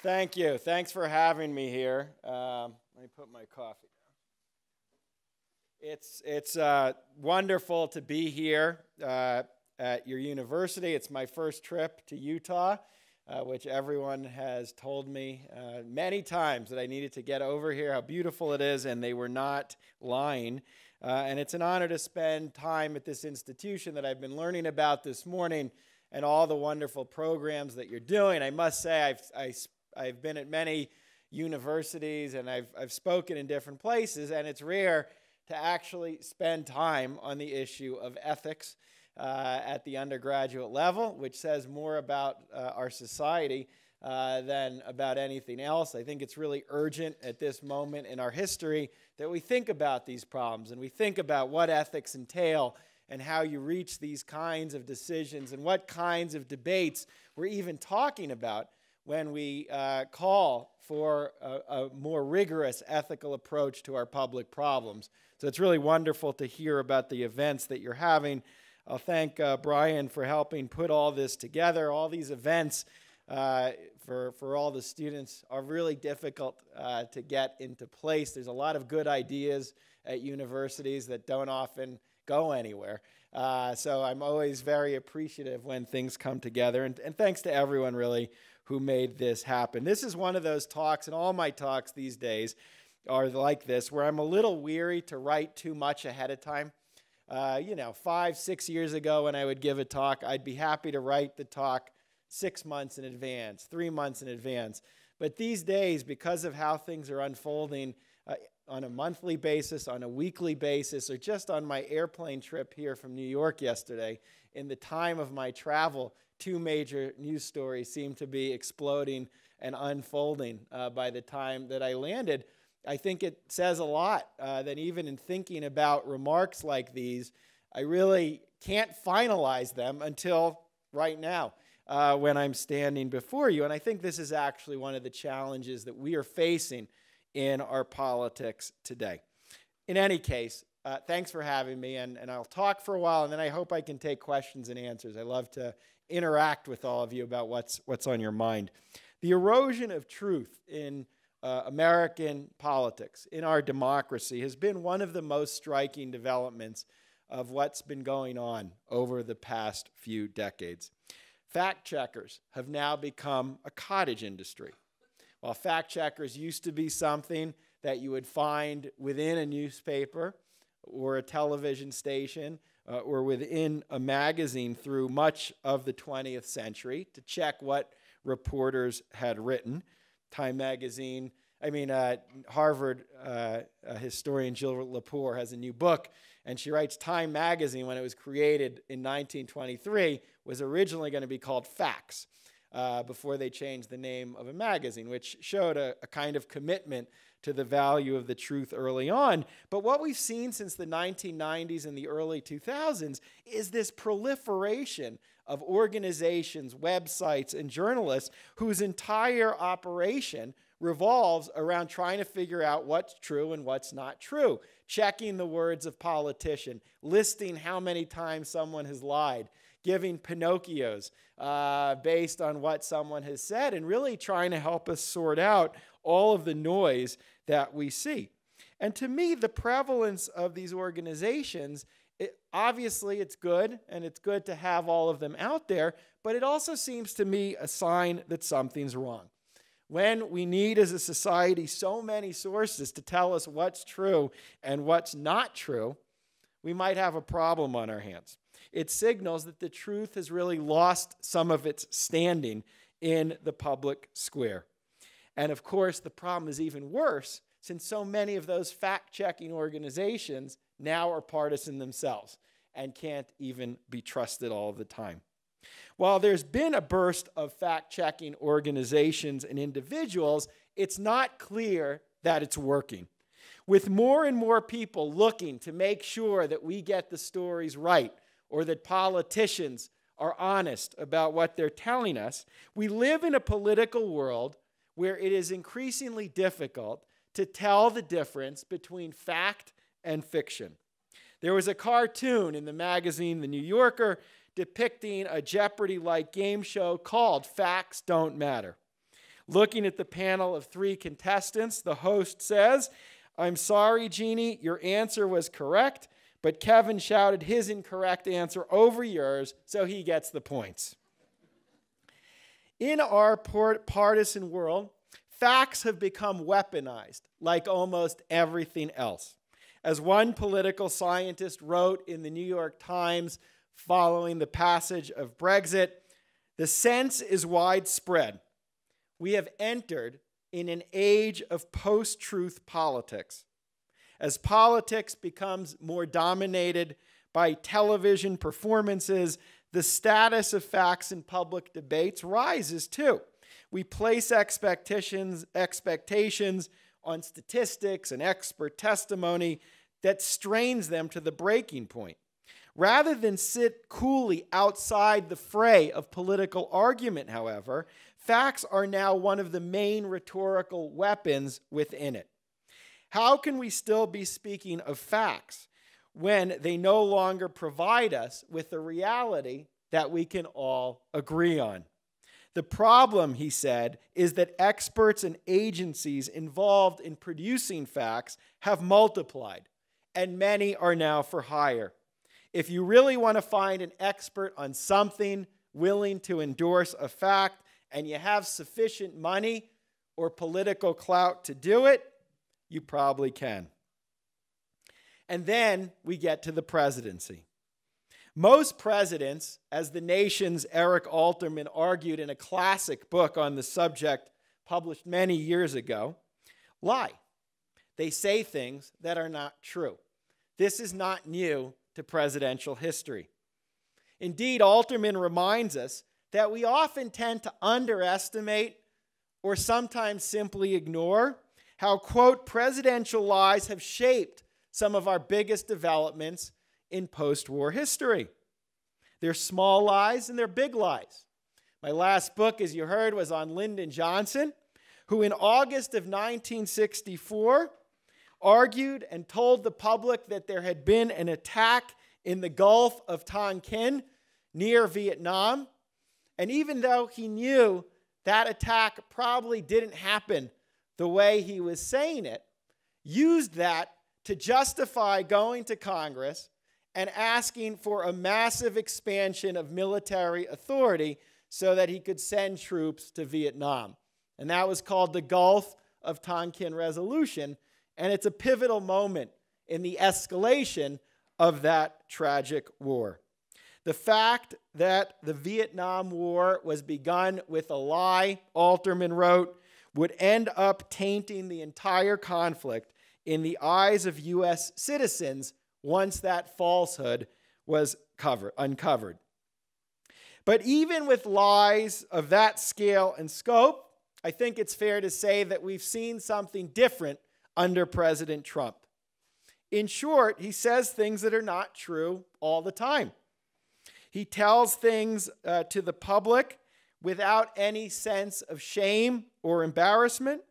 Thank you. Thanks for having me here. Um, let me put my coffee down. It's, it's uh, wonderful to be here uh, at your university. It's my first trip to Utah, uh, which everyone has told me uh, many times that I needed to get over here, how beautiful it is, and they were not lying. Uh, and it's an honor to spend time at this institution that I've been learning about this morning and all the wonderful programs that you're doing. I must say, I've, I I've been at many universities and I've, I've spoken in different places, and it's rare to actually spend time on the issue of ethics uh, at the undergraduate level, which says more about uh, our society uh, than about anything else. I think it's really urgent at this moment in our history that we think about these problems and we think about what ethics entail and how you reach these kinds of decisions and what kinds of debates we're even talking about when we uh, call for a, a, more rigorous ethical approach to our public problems. So it's really wonderful to hear about the events that you're having. I'll thank uh, Brian for helping put all this together. All these events uh, for, for all the students are really difficult uh, to get into place. There's a lot of good ideas at universities that don't often go anywhere. Uh, so I'm always very appreciative when things come together. And, and thanks to everyone, really, who made this happen. This is one of those talks, and all my talks these days are like this, where I'm a little weary to write too much ahead of time. Uh, you know, five, six years ago, when I would give a talk, I'd be happy to write the talk six months in advance, three months in advance. But these days, because of how things are unfolding uh, on a monthly basis, on a weekly basis, or just on my airplane trip here from New York yesterday, in the time of my travel two major news stories seemed to be exploding and unfolding uh, by the time that I landed. I think it says a lot uh, that even in thinking about remarks like these, I really can't finalize them until right now uh, when I'm standing before you. And I think this is actually one of the challenges that we are facing in our politics today. In any case, uh, thanks for having me, and, and I'll talk for a while, and then I hope I can take questions and answers. I love to interact with all of you about what's, what's on your mind. The erosion of truth in uh, American politics, in our democracy, has been one of the most striking developments of what's been going on over the past few decades. Fact checkers have now become a cottage industry. While fact checkers used to be something that you would find within a newspaper or a television station, uh, or within a magazine through much of the 20th century to check what reporters had written. Time magazine, I mean, uh, Harvard uh, historian Jill Lepore has a new book, and she writes Time magazine, when it was created in 1923, was originally going to be called Facts. Uh, before they changed the name of a magazine, which showed a, a kind of commitment to the value of the truth early on. But what we've seen since the 1990s and the early 2000s is this proliferation of organizations, websites, and journalists whose entire operation revolves around trying to figure out what's true and what's not true, checking the words of politician, listing how many times someone has lied, giving Pinocchios uh, based on what someone has said, and really trying to help us sort out all of the noise that we see. And to me, the prevalence of these organizations, it, obviously it's good, and it's good to have all of them out there, but it also seems to me a sign that something's wrong. When we need as a society so many sources to tell us what's true and what's not true, we might have a problem on our hands. It signals that the truth has really lost some of its standing in the public square. And of course, the problem is even worse since so many of those fact checking organizations now are partisan themselves and can't even be trusted all the time. While there's been a burst of fact checking organizations and individuals, it's not clear that it's working. With more and more people looking to make sure that we get the stories right or that politicians are honest about what they're telling us, we live in a political world where it is increasingly difficult to tell the difference between fact and fiction. There was a cartoon in the magazine The New Yorker depicting a Jeopardy like game show called Facts Don't Matter. Looking at the panel of three contestants, the host says, I'm sorry, Jeannie, your answer was correct, but Kevin shouted his incorrect answer over yours, so he gets the points. In our partisan world, facts have become weaponized, like almost everything else. As one political scientist wrote in the New York Times following the passage of Brexit, the sense is widespread. We have entered in an age of post truth politics. As politics becomes more dominated by television performances, the status of facts in public debates rises too. We place expectations, expectations on statistics and expert testimony that strains them to the breaking point. Rather than sit coolly outside the fray of political argument, however, facts are now one of the main rhetorical weapons within it. How can we still be speaking of facts when they no longer provide us with the reality that we can all agree on? The problem, he said, is that experts and agencies involved in producing facts have multiplied, and many are now for hire. If you really want to find an expert on something willing to endorse a fact, and you have sufficient money or political clout to do it, you probably can. And then we get to the presidency. Most presidents, as the nation's Eric Alterman argued in a classic book on the subject published many years ago, lie. They say things that are not true. This is not new to presidential history. Indeed, Alterman reminds us that we often tend to underestimate or sometimes simply ignore how, quote, presidential lies have shaped some of our biggest developments in post war history. They're small lies and they're big lies. My last book, as you heard, was on Lyndon Johnson, who in August of 1964 argued and told the public that there had been an attack in the Gulf of Tonkin near Vietnam. And even though he knew that attack probably didn't happen the way he was saying it, used that to justify going to Congress and asking for a massive expansion of military authority so that he could send troops to Vietnam. And that was called the Gulf of Tonkin Resolution. And it's a pivotal moment in the escalation of that tragic war. The fact that the Vietnam War was begun with a lie, Alterman wrote, would end up tainting the entire conflict in the eyes of U.S. citizens once that falsehood was covered, uncovered. But even with lies of that scale and scope, I think it's fair to say that we've seen something different under President Trump. In short, he says things that are not true all the time. He tells things uh, to the public without any sense of shame or embarrassment.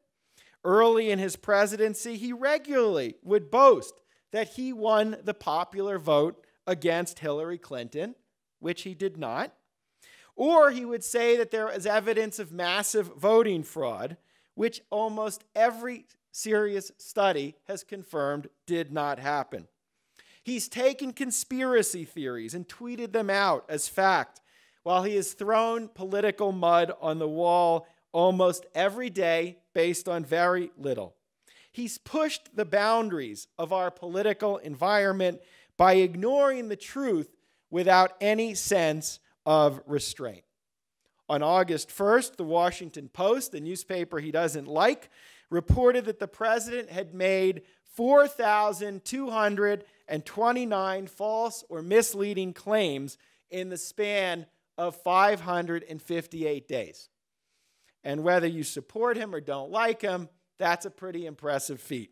Early in his presidency, he regularly would boast that he won the popular vote against Hillary Clinton, which he did not. Or he would say that there is evidence of massive voting fraud, which almost every serious study has confirmed did not happen. He's taken conspiracy theories and tweeted them out as fact, while he has thrown political mud on the wall almost every day based on very little. He's pushed the boundaries of our political environment by ignoring the truth without any sense of restraint. On August 1st, the Washington Post, the newspaper he doesn't like, reported that the president had made 4,229 false or misleading claims in the span of 558 days. And whether you support him or don't like him, that's a pretty impressive feat.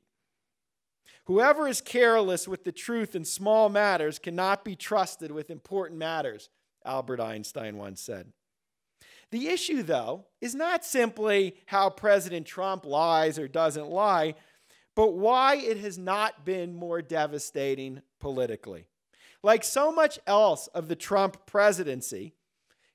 Whoever is careless with the truth in small matters cannot be trusted with important matters, Albert Einstein once said. The issue, though, is not simply how President Trump lies or doesn't lie, but why it has not been more devastating politically. Like so much else of the Trump presidency,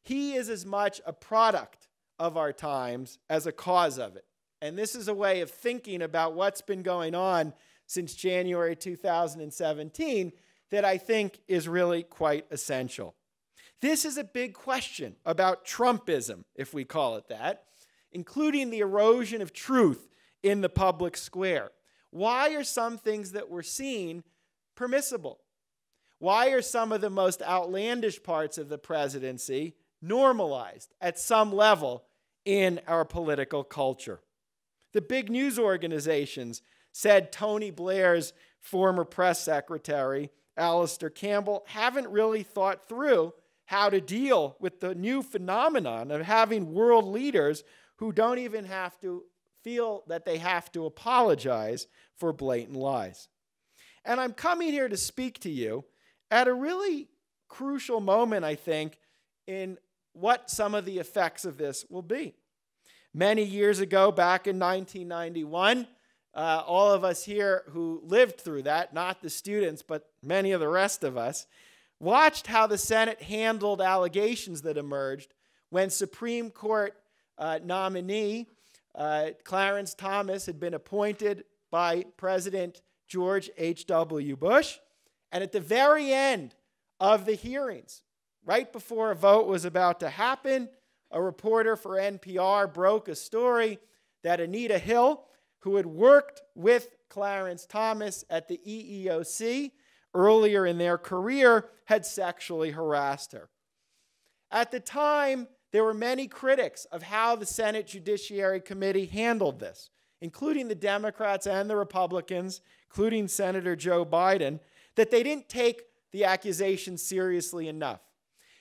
he is as much a product of our times as a cause of it. And this is a way of thinking about what's been going on since January 2017 that I think is really quite essential. This is a big question about Trumpism, if we call it that, including the erosion of truth in the public square. Why are some things that we're seeing permissible? Why are some of the most outlandish parts of the presidency normalized at some level in our political culture? The big news organizations said Tony Blair's former press secretary, Alastair Campbell, haven't really thought through how to deal with the new phenomenon of having world leaders who don't even have to feel that they have to apologize for blatant lies. And I'm coming here to speak to you at a really crucial moment, I think, in what some of the effects of this will be. Many years ago, back in 1991, uh, all of us here who lived through that, not the students, but many of the rest of us, watched how the Senate handled allegations that emerged when Supreme Court uh, nominee uh, Clarence Thomas had been appointed by President George H.W. Bush. And at the very end of the hearings, right before a vote was about to happen, a reporter for NPR broke a story that Anita Hill, who had worked with Clarence Thomas at the EEOC earlier in their career, had sexually harassed her. At the time, there were many critics of how the Senate Judiciary Committee handled this, including the Democrats and the Republicans, including Senator Joe Biden, that they didn't take the accusation seriously enough.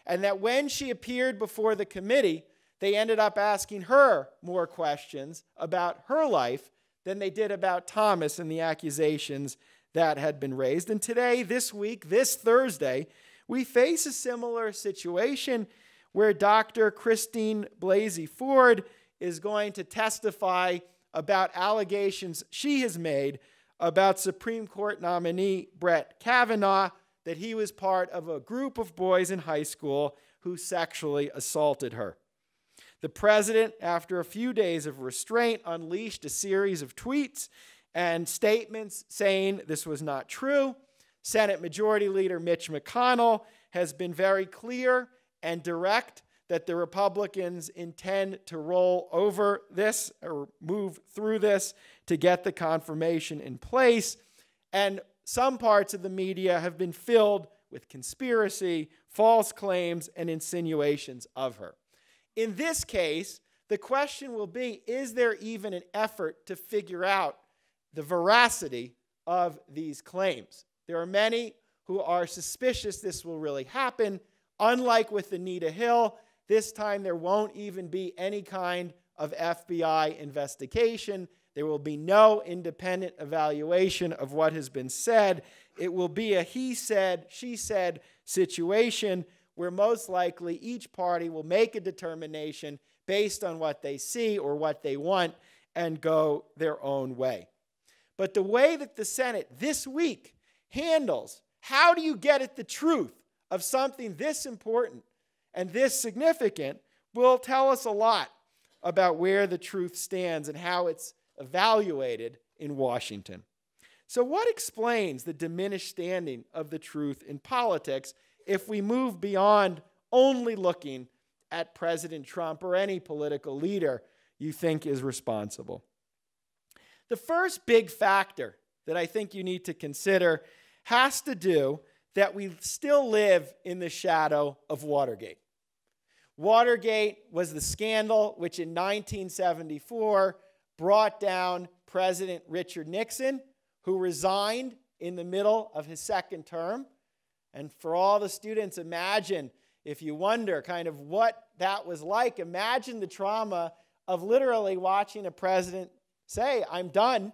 And that when she appeared before the committee, they ended up asking her more questions about her life than they did about Thomas and the accusations that had been raised. And today, this week, this Thursday, we face a similar situation where Dr. Christine Blasey Ford is going to testify about allegations she has made about Supreme Court nominee Brett Kavanaugh that he was part of a group of boys in high school who sexually assaulted her. The president, after a few days of restraint, unleashed a series of tweets and statements saying this was not true. Senate Majority Leader Mitch McConnell has been very clear and direct that the Republicans intend to roll over this or move through this to get the confirmation in place. And some parts of the media have been filled with conspiracy, false claims, and insinuations of her. In this case, the question will be is there even an effort to figure out the veracity of these claims? There are many who are suspicious this will really happen. Unlike with Anita Hill, this time there won't even be any kind of FBI investigation. There will be no independent evaluation of what has been said. It will be a he said, she said situation where most likely each party will make a determination based on what they see or what they want and go their own way. But the way that the Senate this week handles how do you get at the truth of something this important and this significant will tell us a lot about where the truth stands and how it's evaluated in Washington. So, what explains the diminished standing of the truth in politics if we move beyond only looking at President Trump or any political leader you think is responsible? The first big factor that I think you need to consider has to do that we still live in the shadow of Watergate. Watergate was the scandal which in 1974 brought down President Richard Nixon, who resigned in the middle of his second term. And for all the students, imagine if you wonder kind of what that was like, imagine the trauma of literally watching a president say, I'm done,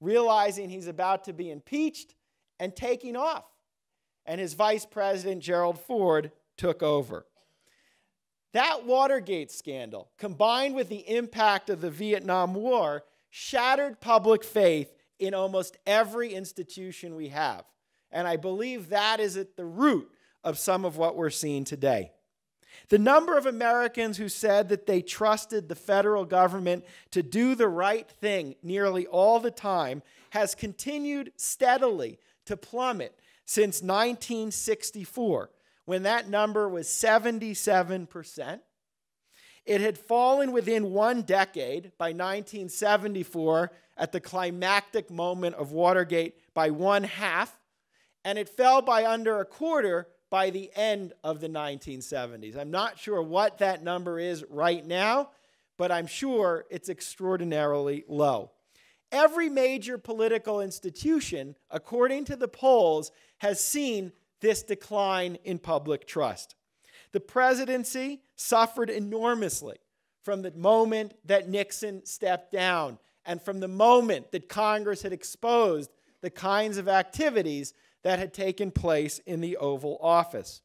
realizing he's about to be impeached and taking off. And his vice president, Gerald Ford, took over. That Watergate scandal, combined with the impact of the Vietnam War, shattered public faith in almost every institution we have. And I believe that is at the root of some of what we're seeing today. The number of Americans who said that they trusted the federal government to do the right thing nearly all the time has continued steadily to plummet since 1964, when that number was 77%. It had fallen within one decade by 1974 at the climactic moment of Watergate by one half, and it fell by under a quarter by the end of the 1970s. I'm not sure what that number is right now, but I'm sure it's extraordinarily low. Every major political institution, according to the polls, has seen this decline in public trust. The presidency suffered enormously from the moment that Nixon stepped down and from the moment that Congress had exposed the kinds of activities that had taken place in the Oval Office.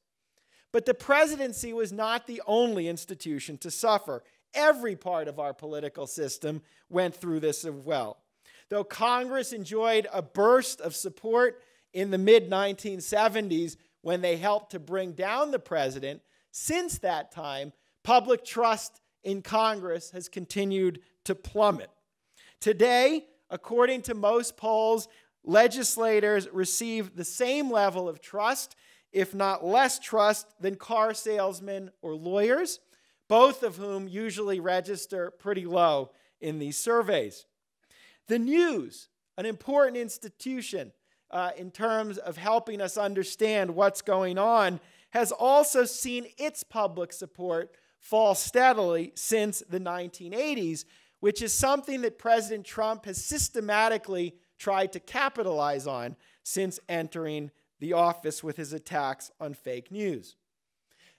But the presidency was not the only institution to suffer. Every part of our political system went through this as well. Though Congress enjoyed a burst of support in the mid 1970s when they helped to bring down the president, since that time, public trust in Congress has continued to plummet. Today, according to most polls, legislators receive the same level of trust, if not less trust, than car salesmen or lawyers, both of whom usually register pretty low in these surveys. The news, an important institution uh, in terms of helping us understand what's going on, has also seen its public support fall steadily since the 1980s, which is something that President Trump has systematically tried to capitalize on since entering the office with his attacks on fake news.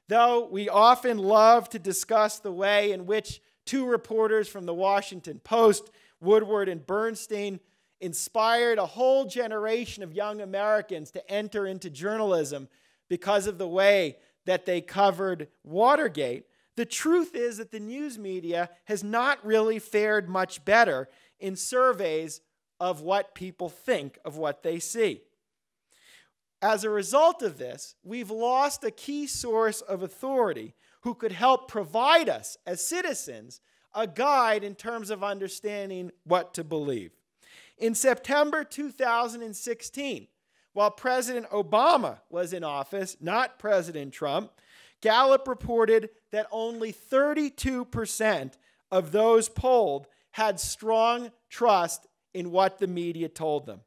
Though we often love to discuss the way in which two reporters from the Washington Post, Woodward and Bernstein, inspired a whole generation of young Americans to enter into journalism because of the way that they covered Watergate, the truth is that the news media has not really fared much better in surveys of what people think of what they see. As a result of this, we've lost a key source of authority who could help provide us as citizens a guide in terms of understanding what to believe. In September 2016, while President Obama was in office, not President Trump, Gallup reported that only 32% of those polled had strong trust in what the media told them.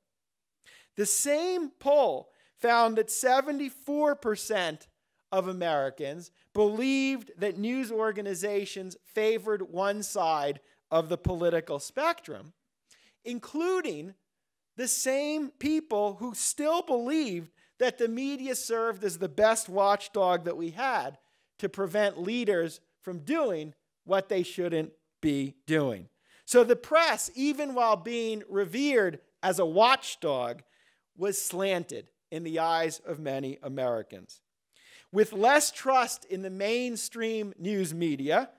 The same poll found that 74% of Americans believed that news organizations favored one side of the political spectrum, including the same people who still believed that the media served as the best watchdog that we had to prevent leaders from doing what they shouldn't be doing. So the press, even while being revered as a watchdog, was slanted in the eyes of many Americans. With less trust in the mainstream news media,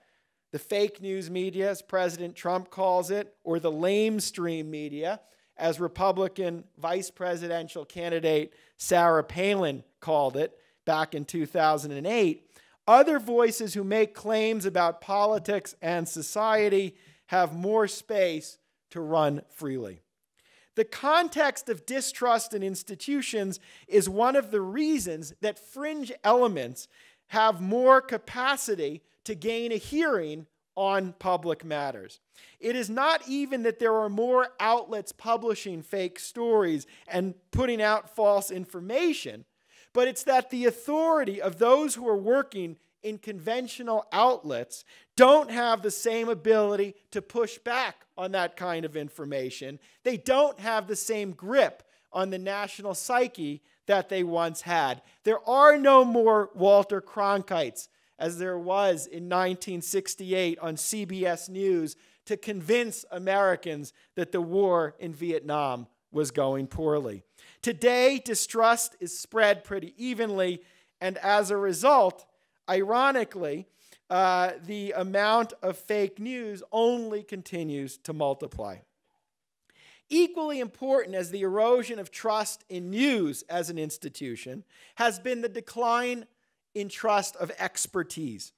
the fake news media, as President Trump calls it, or the lamestream media, as Republican vice presidential candidate Sarah Palin called it back in 2008, other voices who make claims about politics and society have more space to run freely. The context of distrust in institutions is one of the reasons that fringe elements have more capacity to gain a hearing on public matters. It is not even that there are more outlets publishing fake stories and putting out false information, but it's that the authority of those who are working in conventional outlets don't have the same ability to push back on that kind of information. They don't have the same grip on the national psyche that they once had. There are no more Walter Cronkites as there was in 1968 on CBS News to convince Americans that the war in Vietnam was going poorly. Today, distrust is spread pretty evenly, and as a result, Ironically, uh, the amount of fake news only continues to multiply. Equally important as the erosion of trust in news as an institution has been the decline in trust of expertise.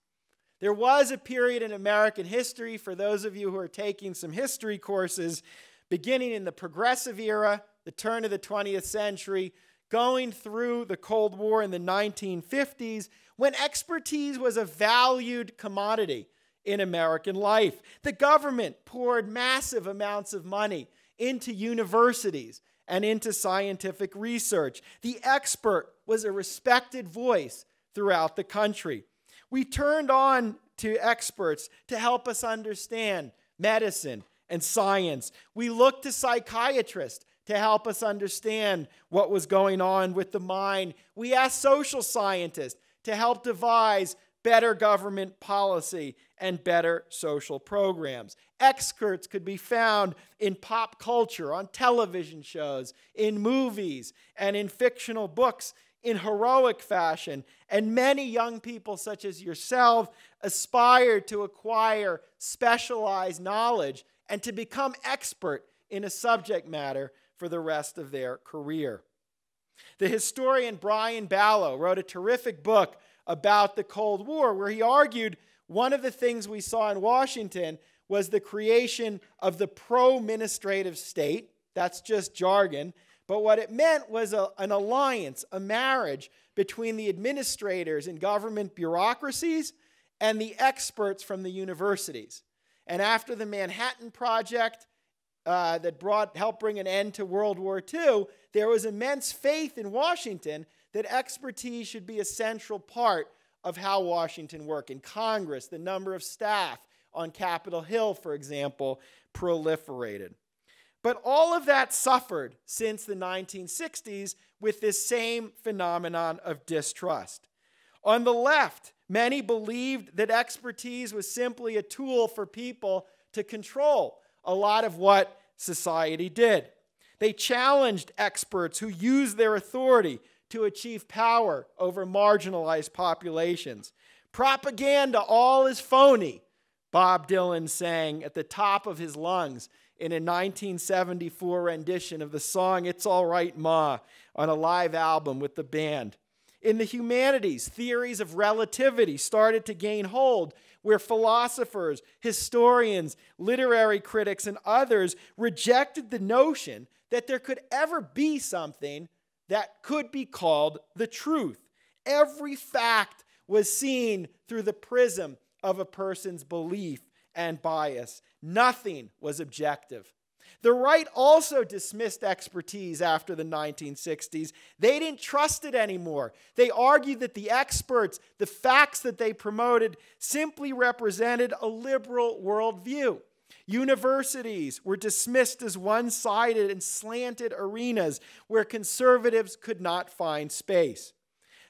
There was a period in American history, for those of you who are taking some history courses, beginning in the progressive era, the turn of the 20th century, going through the Cold War in the 1950s, when expertise was a valued commodity in American life. The government poured massive amounts of money into universities and into scientific research. The expert was a respected voice throughout the country. We turned on to experts to help us understand medicine and science. We looked to psychiatrists to help us understand what was going on with the mind. We asked social scientists to help devise better government policy and better social programs. Experts could be found in pop culture, on television shows, in movies, and in fictional books in heroic fashion. And many young people, such as yourself, aspire to acquire specialized knowledge and to become expert in a subject matter for the rest of their career. The historian Brian Balogh wrote a terrific book about the Cold War where he argued one of the things we saw in Washington was the creation of the pro ministrative state. That's just jargon. But what it meant was a, an alliance, a marriage between the administrators and government bureaucracies and the experts from the universities. And after the Manhattan Project uh, that brought, helped bring an end to World War II, there was immense faith in Washington that expertise should be a central part of how Washington worked. In Congress, the number of staff on Capitol Hill, for example, proliferated. But all of that suffered since the 1960s with this same phenomenon of distrust. On the left, many believed that expertise was simply a tool for people to control a lot of what society did. They challenged experts who used their authority to achieve power over marginalized populations. Propaganda, all is phony, Bob Dylan sang at the top of his lungs in a 1974 rendition of the song It's All Right Ma on a live album with the band. In the humanities, theories of relativity started to gain hold, where philosophers, historians, literary critics, and others rejected the notion that there could ever be something that could be called the truth. Every fact was seen through the prism of a person's belief and bias. Nothing was objective. The right also dismissed expertise after the 1960s. They didn't trust it anymore. They argued that the experts, the facts that they promoted, simply represented a liberal worldview. Universities were dismissed as one sided and slanted arenas where conservatives could not find space.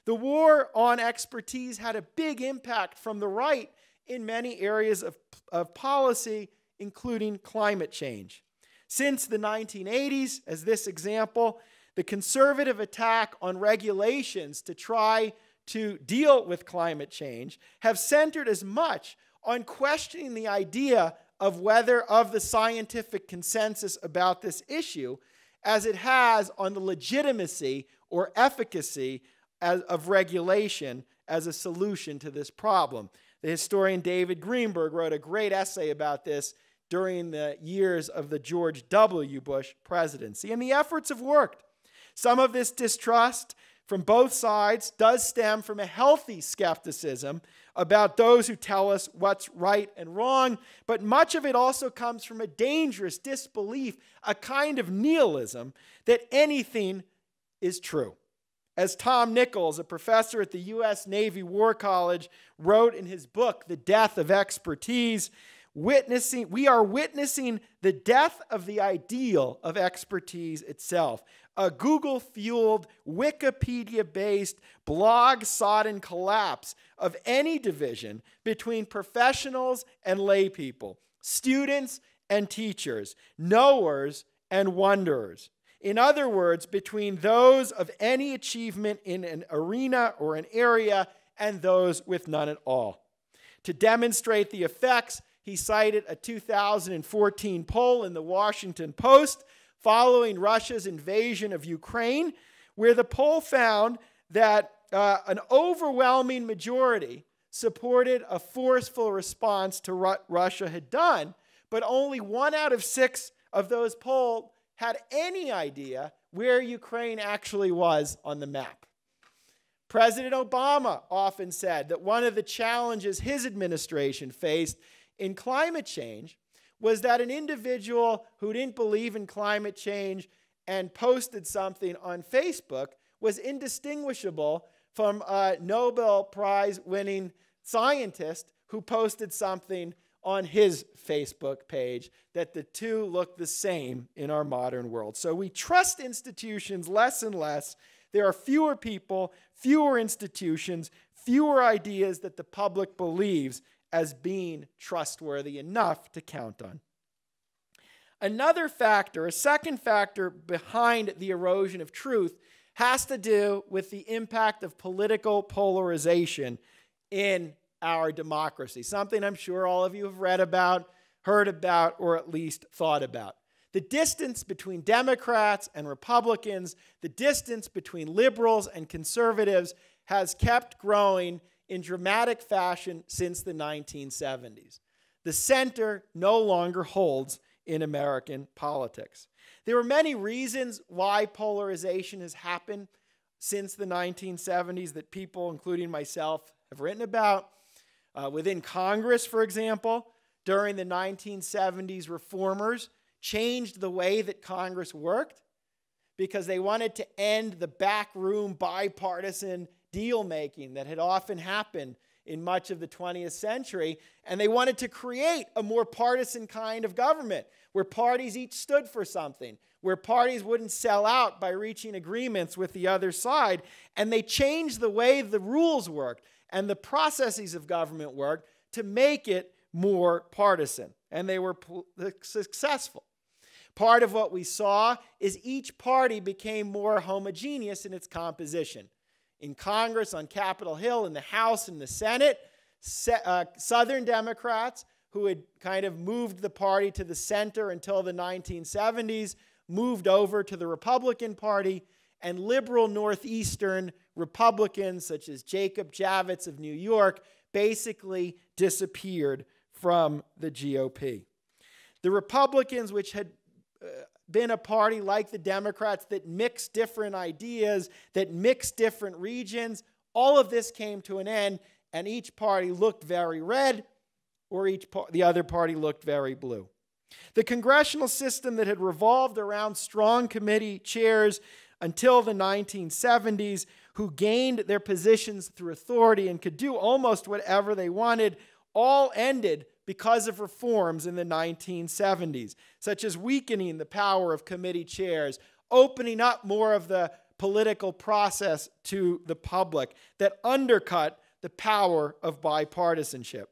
The war on expertise had a big impact from the right in many areas of, of policy, including climate change. Since the 1980s, as this example, the conservative attack on regulations to try to deal with climate change have centered as much on questioning the idea of whether of the scientific consensus about this issue as it has on the legitimacy or efficacy as, of regulation as a solution to this problem. The historian David Greenberg wrote a great essay about this during the years of the George W. Bush presidency, and the efforts have worked. Some of this distrust from both sides does stem from a healthy skepticism about those who tell us what's right and wrong, but much of it also comes from a dangerous disbelief, a kind of nihilism that anything is true. As Tom Nichols, a professor at the U.S. Navy War College, wrote in his book, The Death of Expertise, witnessing, we are witnessing the death of the ideal of expertise itself. A Google fueled, Wikipedia based, blog sodden collapse of any division between professionals and laypeople, students and teachers, knowers and wonderers. In other words, between those of any achievement in an arena or an area and those with none at all. To demonstrate the effects, he cited a 2014 poll in the Washington Post following Russia's invasion of Ukraine, where the poll found that uh, an overwhelming majority supported a forceful response to what Russia had done, but only one out of six of those polled had any idea where Ukraine actually was on the map. President Obama often said that one of the challenges his administration faced in climate change was that an individual who didn't believe in climate change and posted something on Facebook was indistinguishable from a Nobel Prize winning scientist who posted something on his Facebook page that the two look the same in our modern world. So we trust institutions less and less. There are fewer people, fewer institutions, fewer ideas that the public believes as being trustworthy enough to count on. Another factor, a second factor behind the erosion of truth, has to do with the impact of political polarization in our democracy. Something I'm sure all of you have read about, heard about, or at least thought about. The distance between Democrats and Republicans, the distance between liberals and conservatives has kept growing in dramatic fashion since the 1970s. The center no longer holds in American politics. There are many reasons why polarization has happened since the 1970s that people, including myself, have written about. Uh, within Congress, for example, during the 1970s, reformers changed the way that Congress worked because they wanted to end the backroom bipartisan deal making that had often happened in much of the 20th century. And they wanted to create a more partisan kind of government where parties each stood for something, where parties wouldn't sell out by reaching agreements with the other side. And they changed the way the rules worked and the processes of government worked to make it more partisan. And they were successful. Part of what we saw is each party became more homogeneous in its composition. In Congress, on Capitol Hill, in the House, in the Senate, uh, Southern Democrats, who had kind of moved the party to the center until the 1970s, moved over to the Republican Party, and liberal Northeastern Republicans, such as Jacob Javits of New York, basically disappeared from the GOP. The Republicans, which had uh, been a party like the Democrats that mixed different ideas, that mixed different regions. All of this came to an end, and each party looked very red, or each the other party looked very blue. The congressional system that had revolved around strong committee chairs until the 1970s, who gained their positions through authority and could do almost whatever they wanted, all ended because of reforms in the 1970s, such as weakening the power of committee chairs, opening up more of the political process to the public that undercut the power of bipartisanship.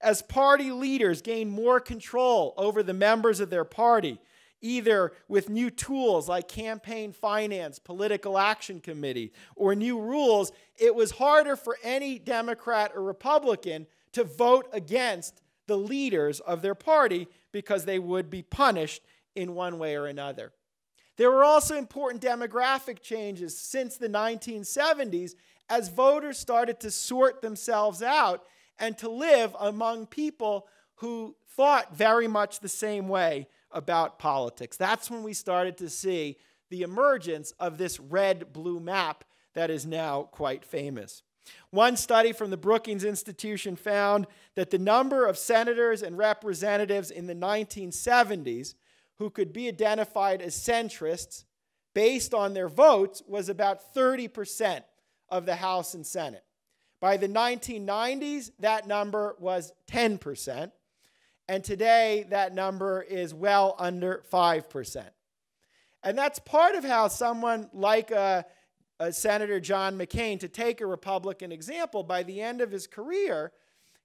As party leaders gain more control over the members of their party, either with new tools like campaign finance, political action committee, or new rules, it was harder for any Democrat or Republican to vote against the leaders of their party because they would be punished in one way or another. There were also important demographic changes since the 1970s as voters started to sort themselves out and to live among people who thought very much the same way about politics. That's when we started to see the emergence of this red blue map that is now quite famous. One study from the Brookings Institution found that the number of senators and representatives in the 1970s who could be identified as centrists based on their votes was about 30% of the House and Senate. By the 1990s, that number was 10%, and today that number is well under 5%. And that's part of how someone like a uh, Senator John McCain, to take a Republican example, by the end of his career,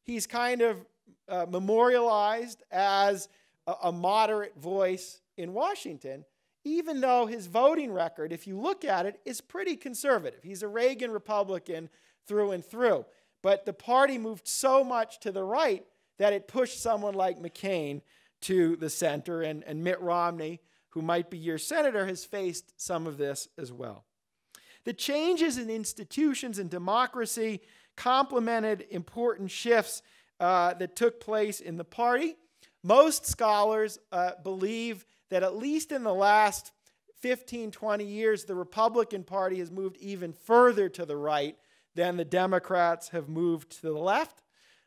he's kind of uh, memorialized as a, a moderate voice in Washington, even though his voting record, if you look at it, is pretty conservative. He's a Reagan Republican through and through. But the party moved so much to the right that it pushed someone like McCain to the center, and, and Mitt Romney, who might be your senator, has faced some of this as well. The changes in institutions and democracy complemented important shifts uh, that took place in the party. Most scholars uh, believe that at least in the last 15, 20 years, the Republican Party has moved even further to the right than the Democrats have moved to the left.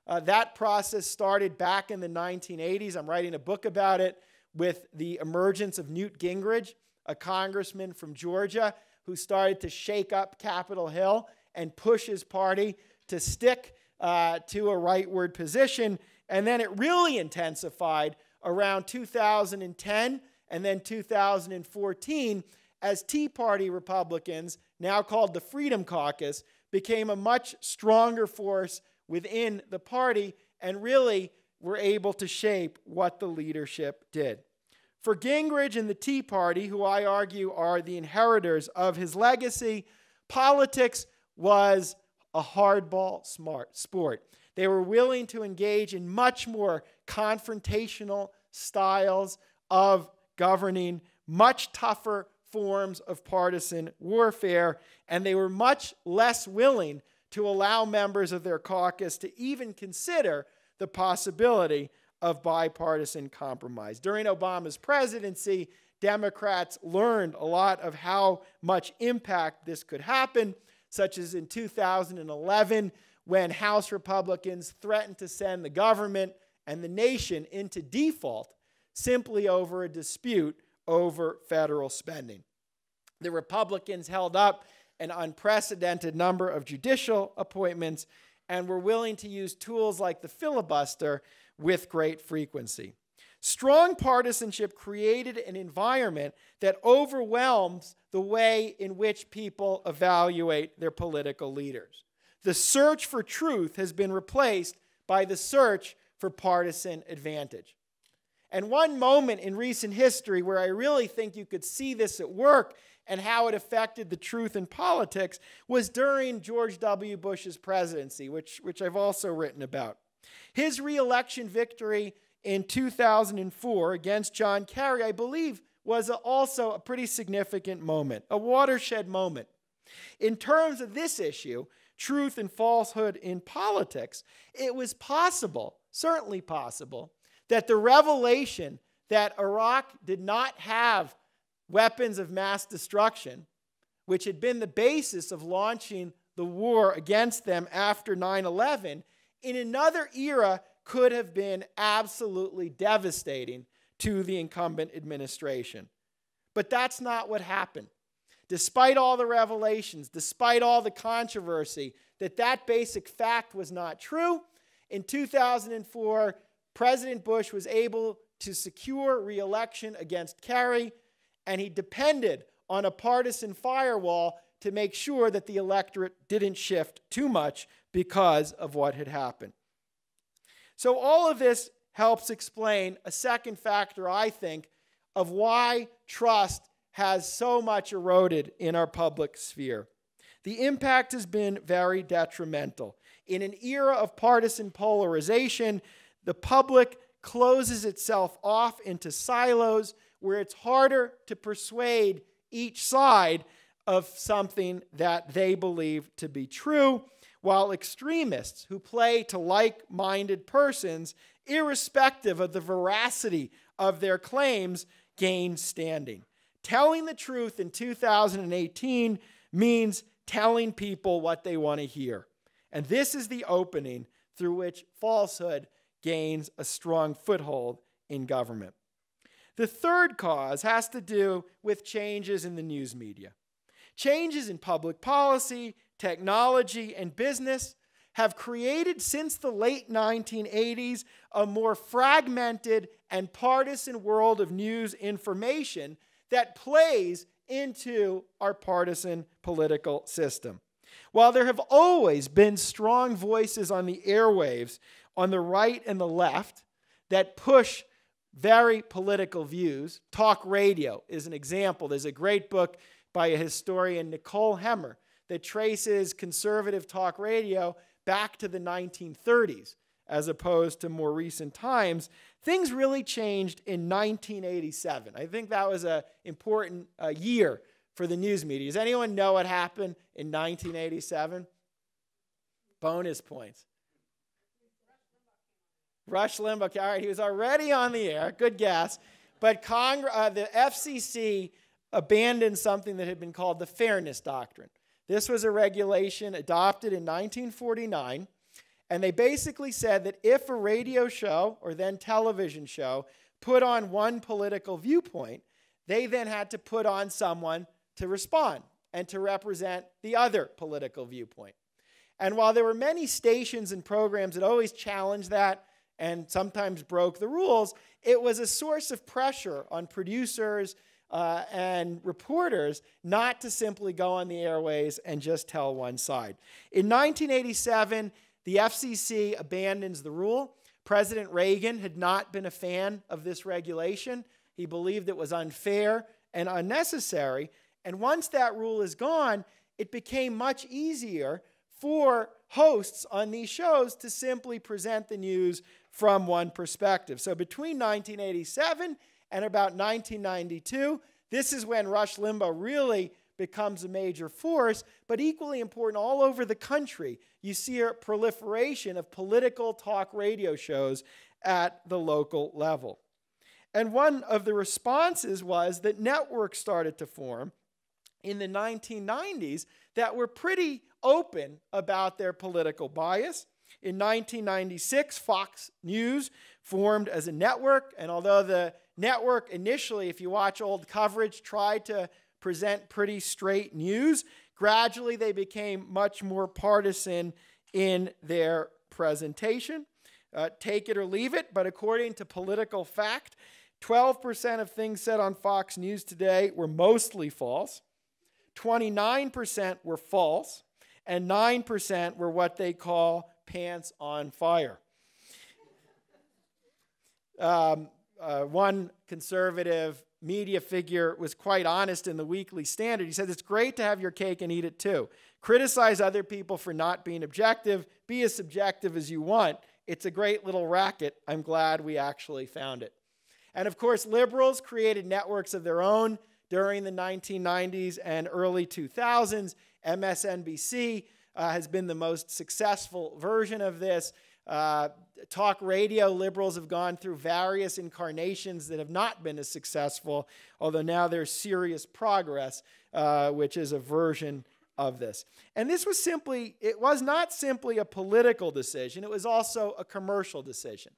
Uh, that process started back in the 1980s. I'm writing a book about it with the emergence of Newt Gingrich, a congressman from Georgia who started to shake up Capitol Hill and push his party to stick uh, to a rightward position. And then it really intensified around 2010 and then 2014 as Tea Party Republicans, now called the Freedom Caucus, became a much stronger force within the party and really were able to shape what the leadership did. For Gingrich and the Tea Party, who I argue are the inheritors of his legacy, politics was a hardball smart sport. They were willing to engage in much more confrontational styles of governing, much tougher forms of partisan warfare, and they were much less willing to allow members of their caucus to even consider the possibility of bipartisan compromise. During Obama's presidency, Democrats learned a lot of how much impact this could happen, such as in 2011 when House Republicans threatened to send the government and the nation into default simply over a dispute over federal spending. The Republicans held up an unprecedented number of judicial appointments and were willing to use tools like the filibuster with great frequency. Strong partisanship created an environment that overwhelms the way in which people evaluate their political leaders. The search for truth has been replaced by the search for partisan advantage. And one moment in recent history where I really think you could see this at work and how it affected the truth in politics was during George W. Bush's presidency, which, which I've also written about. His reelection victory in 2004 against John Kerry, I believe, was also a pretty significant moment, a watershed moment. In terms of this issue, truth and falsehood in politics, it was possible, certainly possible, that the revelation that Iraq did not have weapons of mass destruction, which had been the basis of launching the war against them after 9 11, in another era could have been absolutely devastating to the incumbent administration. But that's not what happened. Despite all the revelations, despite all the controversy, that that basic fact was not true, in 2004, President Bush was able to secure reelection against Kerry and he depended on a partisan firewall to make sure that the electorate didn't shift too much because of what had happened. So, all of this helps explain a second factor, I think, of why trust has so much eroded in our public sphere. The impact has been very detrimental. In an era of partisan polarization, the public closes itself off into silos where it's harder to persuade each side of something that they believe to be true, while extremists who play to like minded persons, irrespective of the veracity of their claims, gain standing. Telling the truth in 2018 means telling people what they want to hear. And this is the opening through which falsehood gains a strong foothold in government. The third cause has to do with changes in the news media. Changes in public policy, technology, and business have created since the late 1980s a more fragmented and partisan world of news information that plays into our partisan political system. While there have always been strong voices on the airwaves on the right and the left that push very political views. Talk radio is an example. There's a great book by a historian, Nicole Hemmer, that traces conservative talk radio back to the 1930s as opposed to more recent times. Things really changed in 1987. I think that was an important uh, year for the news media. Does anyone know what happened in 1987? Bonus points. Rush Limbaugh. All right, he was already on the air. Good guess. But Cong- uh, the FCC abandoned something that had been called the Fairness Doctrine. This was a regulation adopted in 1949, and they basically said that if a radio show or then television show put on one political viewpoint, they then had to put on someone to respond and to represent the other political viewpoint. And while there were many stations and programs that always challenged that and sometimes broke the rules, it was a source of pressure on producers uh, and reporters not to simply go on the airways and just tell one side. In 1987, the FCC abandons the rule. President Reagan had not been a fan of this regulation. He believed it was unfair and unnecessary. And once that rule is gone, it became much easier for hosts on these shows to simply present the news from one perspective. So between 1987 and about 1992, this is when Rush Limbaugh really becomes a major force, but equally important, all over the country, you see a proliferation of political talk radio shows at the local level. And one of the responses was that networks started to form in the 1990s that were pretty open about their political bias. In 1996, Fox News formed as a network, and although the network initially, if you watch old coverage, tried to present pretty straight news, gradually they became much more partisan in their presentation. Uh, take it or leave it, but according to PolitiFact, 12% of things said on Fox News today were mostly false, 29% were false, and 9% were what they call pants on fire. Um, uh, one conservative media figure was quite honest in the Weekly Standard. He said, It's great to have your cake and eat it too. Criticize other people for not being objective, be as subjective as you want. It's a great little racket. I'm glad we actually found it. And of course, liberals created networks of their own during the 1990s and early 2000s. MSNBC uh, has been the most successful version of this. Uh, talk radio liberals have gone through various incarnations that have not been as successful, although now there's Sirius Progress, uh, which is a version of this. And this was simply, it was not simply a political decision, it was also a commercial decision.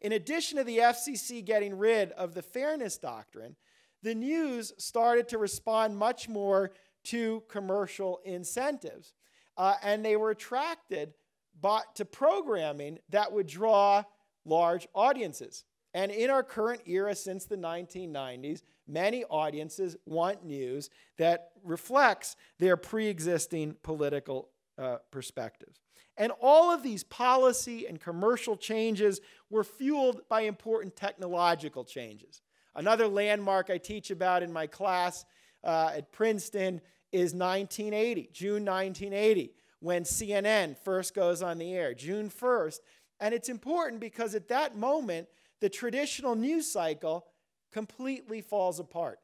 In addition to the FCC getting rid of the fairness doctrine, the news started to respond much more to commercial incentives. Uh, and they were attracted but to programming that would draw large audiences. And in our current era, since the 1990s, many audiences want news that reflects their pre existing political uh, perspectives. And all of these policy and commercial changes were fueled by important technological changes. Another landmark I teach about in my class uh, at Princeton is 1980, June 1980 when CNN first goes on the air, June 1st. And it's important because at that moment, the traditional news cycle completely falls apart.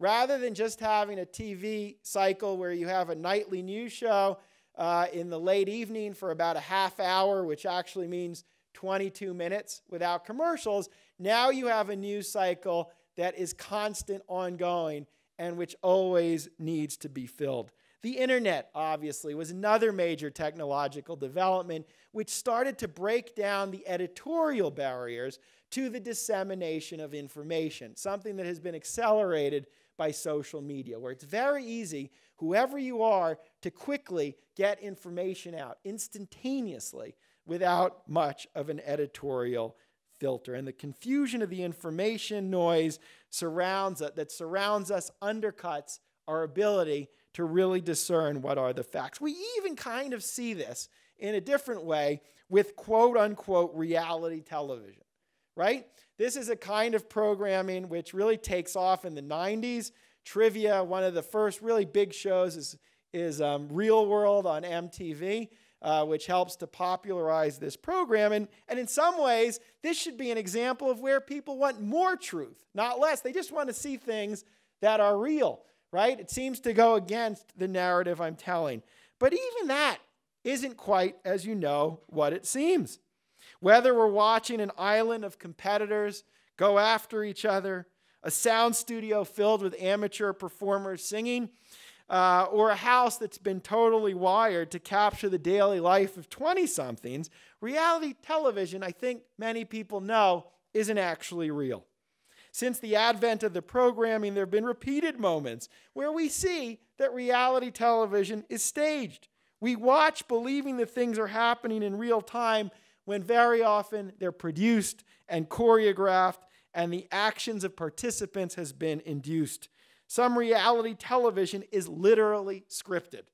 Rather than just having a TV cycle where you have a nightly news show uh, in the late evening for about a half hour, which actually means 22 minutes without commercials, now you have a news cycle that is constant, ongoing, and which always needs to be filled. The internet, obviously, was another major technological development which started to break down the editorial barriers to the dissemination of information, something that has been accelerated by social media, where it's very easy, whoever you are, to quickly get information out instantaneously without much of an editorial filter. And the confusion of the information noise surrounds, that surrounds us undercuts our ability to really discern what are the facts. We even kind of see this in a different way with quote unquote reality television, right? This is a kind of programming which really takes off in the 90s. Trivia, one of the first really big shows, is, is um, Real World on MTV. Uh, which helps to popularize this program. And, and in some ways, this should be an example of where people want more truth, not less. They just want to see things that are real. right? It seems to go against the narrative I'm telling. But even that isn't quite, as you know, what it seems. Whether we're watching an island of competitors go after each other, a sound studio filled with amateur performers singing, uh, or a house that's been totally wired to capture the daily life of 20 somethings, reality television, I think many people know, isn't actually real. Since the advent of the programming, there have been repeated moments where we see that reality television is staged. We watch believing that things are happening in real time when very often they're produced and choreographed and the actions of participants has been induced. Some reality television is literally scripted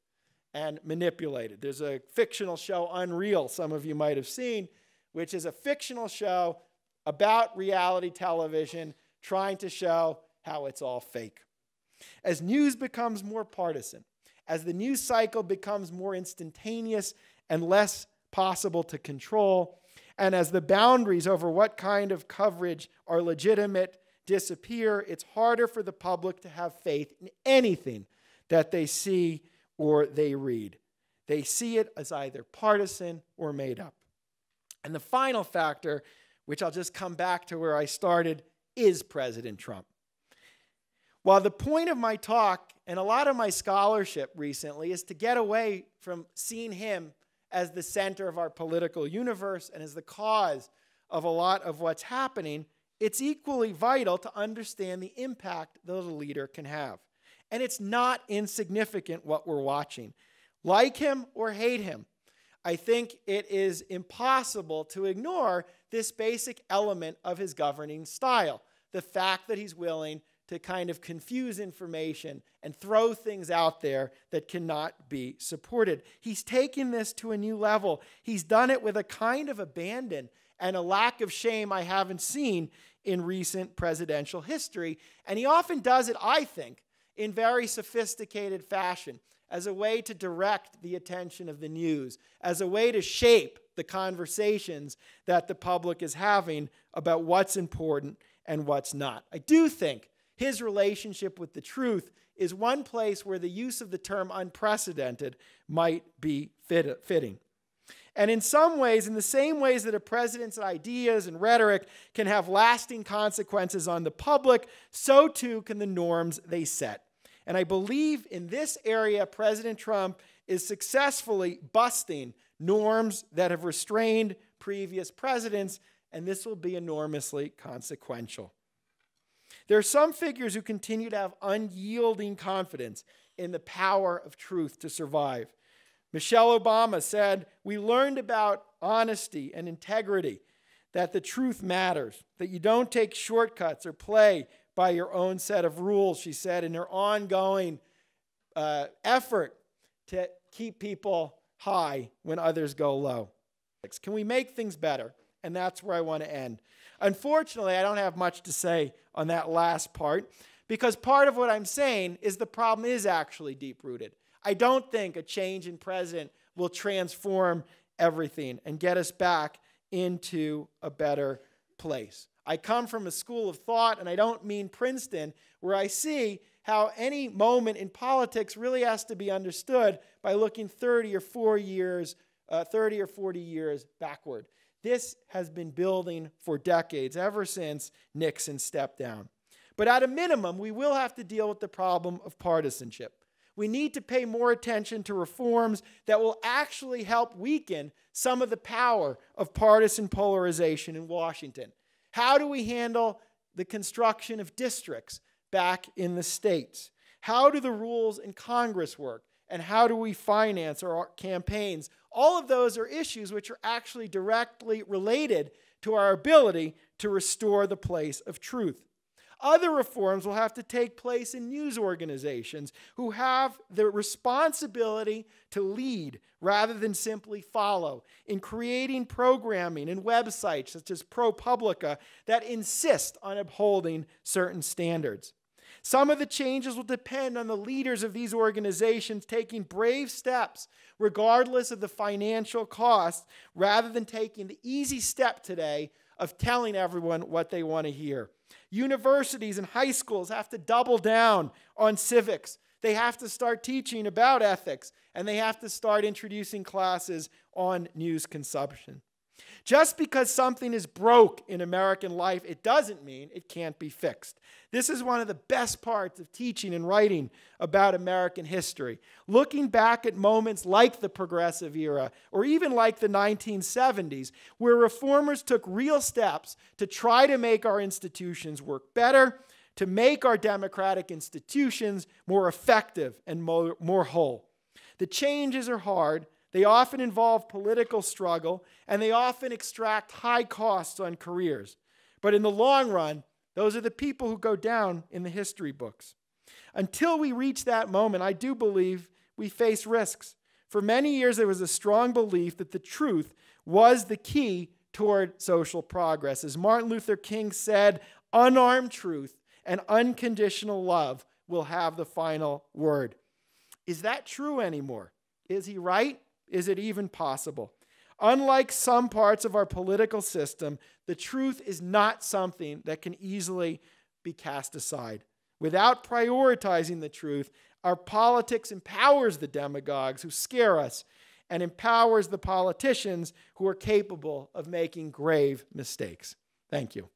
and manipulated. There's a fictional show, Unreal, some of you might have seen, which is a fictional show about reality television trying to show how it's all fake. As news becomes more partisan, as the news cycle becomes more instantaneous and less possible to control, and as the boundaries over what kind of coverage are legitimate disappear, it's harder for the public to have faith in anything that they see or they read. They see it as either partisan or made up. And the final factor, which I'll just come back to where I started, is President Trump. While the point of my talk and a lot of my scholarship recently is to get away from seeing him as the center of our political universe and as the cause of a lot of what's happening, it's equally vital to understand the impact that a leader can have. And it's not insignificant what we're watching. Like him or hate him, I think it is impossible to ignore this basic element of his governing style the fact that he's willing to kind of confuse information and throw things out there that cannot be supported. He's taken this to a new level. He's done it with a kind of abandon and a lack of shame I haven't seen in recent presidential history. And he often does it, I think, in very sophisticated fashion as a way to direct the attention of the news, as a way to shape the conversations that the public is having about what's important and what's not. I do think his relationship with the truth is one place where the use of the term unprecedented might be fit, fitting. And in some ways, in the same ways that a president's ideas and rhetoric can have lasting consequences on the public, so too can the norms they set. And I believe in this area, President Trump is successfully busting norms that have restrained previous presidents, and this will be enormously consequential. There are some figures who continue to have unyielding confidence in the power of truth to survive. Michelle Obama said, We learned about honesty and integrity, that the truth matters, that you don't take shortcuts or play by your own set of rules, she said, in her ongoing uh, effort to keep people high when others go low. Can we make things better? And that's where I want to end. Unfortunately, I don't have much to say on that last part because part of what I'm saying is the problem is actually deep rooted. I don't think a change in president will transform everything and get us back into a better place. I come from a school of thought, and I don't mean Princeton, where I see how any moment in politics really has to be understood by looking 30 or 4 years, uh, 30 or 40 years backward. This has been building for decades, ever since Nixon stepped down. But at a minimum, we will have to deal with the problem of partisanship. We need to pay more attention to reforms that will actually help weaken some of the power of partisan polarization in Washington. How do we handle the construction of districts back in the states? How do the rules in Congress work? And how do we finance our campaigns? All of those are issues which are actually directly related to our ability to restore the place of truth. Other reforms will have to take place in news organizations who have the responsibility to lead rather than simply follow, in creating programming and websites such as ProPublica that insist on upholding certain standards. Some of the changes will depend on the leaders of these organizations taking brave steps, regardless of the financial cost, rather than taking the easy step today of telling everyone what they want to hear. Universities and high schools have to double down on civics. They have to start teaching about ethics, and they have to start introducing classes on news consumption. Just because something is broke in American life, it doesn't mean it can't be fixed. This is one of the best parts of teaching and writing about American history. Looking back at moments like the Progressive Era or even like the 1970s, where reformers took real steps to try to make our institutions work better, to make our democratic institutions more effective and more, more whole. The changes are hard, they often involve political struggle, and they often extract high costs on careers. But in the long run, those are the people who go down in the history books. Until we reach that moment, I do believe we face risks. For many years, there was a strong belief that the truth was the key toward social progress. As Martin Luther King said, unarmed truth and unconditional love will have the final word. Is that true anymore? Is he right? Is it even possible? Unlike some parts of our political system, the truth is not something that can easily be cast aside. Without prioritizing the truth, our politics empowers the demagogues who scare us and empowers the politicians who are capable of making grave mistakes. Thank you.